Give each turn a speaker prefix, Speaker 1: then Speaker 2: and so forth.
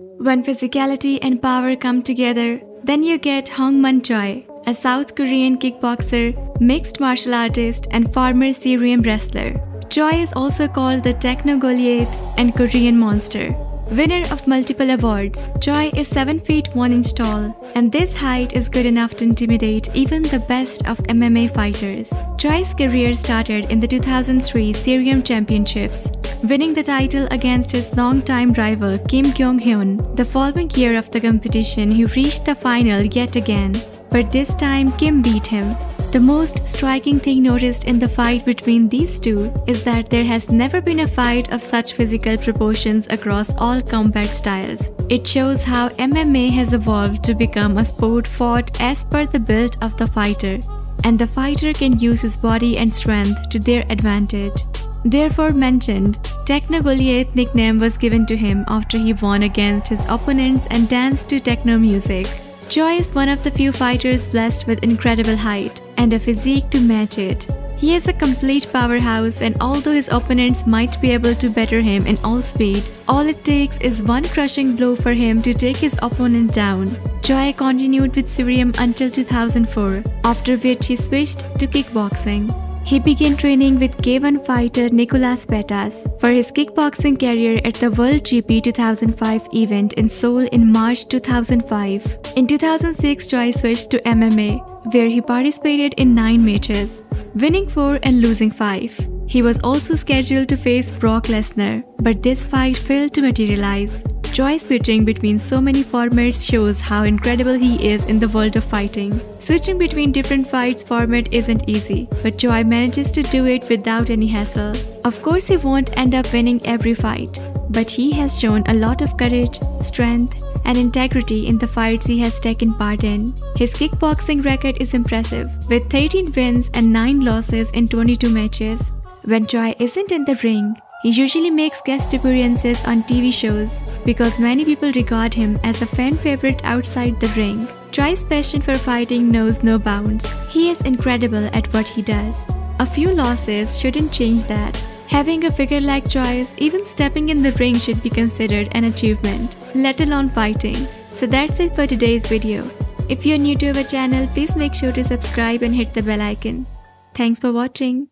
Speaker 1: When physicality and power come together, then you get Hong Man Choi, a South Korean kickboxer, mixed martial artist, and former ssireum wrestler. Choi is also called the Techno Goliath and Korean Monster. Winner of multiple awards, Choi is 7 feet 1 inch tall, and this height is good enough to intimidate even the best of MMA fighters. Choi's career started in the 2003 Ssireum Championships, winning the title against his longtime rival Kim Young Hyun. The following year of the competition, he reached the final yet again, but this time Kim beat him. The most striking thing noticed in the fight between these two is that there has never been a fight of such physical proportions across all combat styles. It shows how MMA has evolved to become a sport fought as per the build of the fighter, and the fighter can use his body and strength to their advantage. Therefore mentioned, Techno Goliath nickname was given to him after he won against his opponents and danced to techno music. Choi is one of the few fighters blessed with incredible height and a physique to match it. He is a complete powerhouse and although his opponents might be able to better him in all speed, all it takes is one crushing blow for him to take his opponent down. Choi continued with ssireum until 2004, after which he switched to kickboxing. He began training with K1 fighter Nicholas Pettas for his kickboxing career at the World GP 2005 event in Seoul in March 2005. In 2006, Choi switched to MMA, where he participated in 9 matches, winning 4 and losing 5. He was also scheduled to face Brock Lesnar, but this fight failed to materialize. Choi switching between so many formats shows how incredible he is in the world of fighting. Switching between different fights format isn't easy, but Choi manages to do it without any hassle. Of course he won't end up winning every fight, but he has shown a lot of courage, strength, and integrity in the fights he has taken part in. His kickboxing record is impressive, with 13 wins and 9 losses in 22 matches. When Choi isn't in the ring, he usually makes guest appearances on TV shows because many people regard him as a fan favorite outside the ring. Choi's passion for fighting knows no bounds. He is incredible at what he does. A few losses shouldn't change that. Having a figure like Choi's, even stepping in the ring should be considered an achievement, let alone fighting. So that's it for today's video. If you're new to our channel, please make sure to subscribe and hit the bell icon. Thanks for watching.